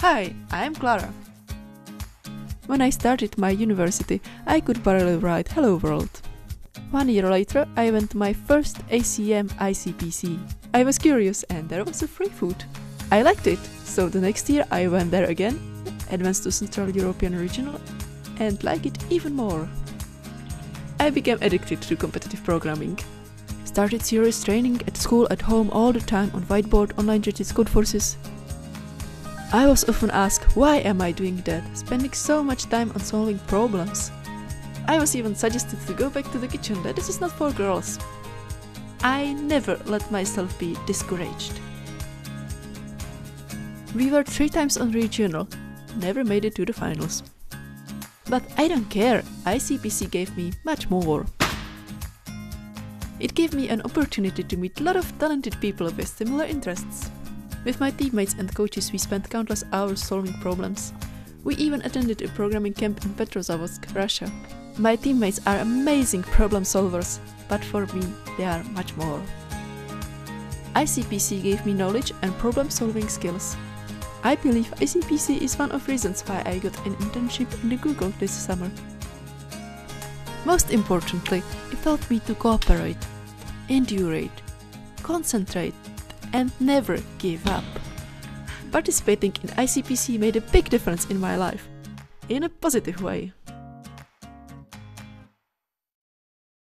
Hi, I'm Klara. When I started my university, I could barely write Hello World. One year later, I went to my first ACM ICPC. I was curious and there was a free food. I liked it, so the next year I went there again, advanced to Central European Regional, and liked it even more. I became addicted to competitive programming. Started serious training at school, at home, all the time on whiteboard, online chatted Codeforces. I was often asked why am I doing that, spending so much time on solving problems. I was even suggested to go back to the kitchen, that this is not for girls. I never let myself be discouraged. We were three times on regional, never made it to the finals. But I don't care, ICPC gave me much more. It gave me an opportunity to meet a lot of talented people with similar interests. With my teammates and coaches, we spent countless hours solving problems. We even attended a programming camp in Petrozavodsk, Russia. My teammates are amazing problem solvers, but for me, they are much more. ICPC gave me knowledge and problem solving skills. I believe ICPC is one of reasons why I got an internship in the Google this summer. Most importantly, it taught me to cooperate, endure, concentrate, and never give up. Participating in ICPC made a big difference in my life, in a positive way.